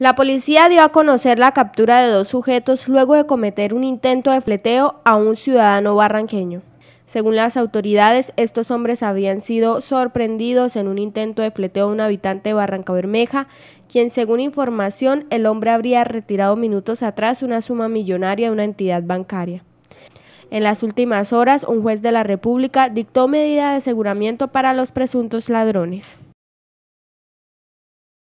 La policía dio a conocer la captura de dos sujetos luego de cometer un intento de fleteo a un ciudadano barranqueño. Según las autoridades, estos hombres habían sido sorprendidos en un intento de fleteo a un habitante de Barranca Bermeja, quien según información el hombre habría retirado minutos atrás una suma millonaria de una entidad bancaria. En las últimas horas, un juez de la República dictó medida de aseguramiento para los presuntos ladrones.